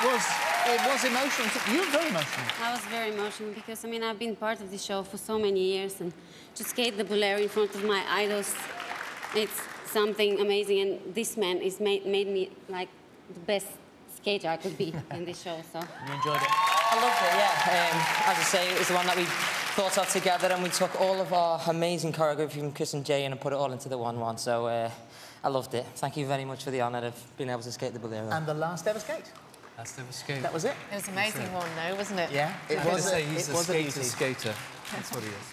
it was it was emotional. You were very emotional. I was very emotional because I mean I've been part of the show for so many years and to skate the bolero in front of my idols, it's something amazing. And this man is made, made me like the best skater I could be in this show. So You enjoyed it. I loved it, yeah. Um, as I say, it was the one that we thought of together and we took all of our amazing choreography from Chris and Jay and put it all into the one one. So uh, I loved it. Thank you very much for the honour of being able to skate the Bolero. And the last ever skate. That's never skate. That was it. It was an amazing one, though, wasn't it? Yeah, it I'm going was. to a- say he's it a was skater beauty. skater. That's what he is.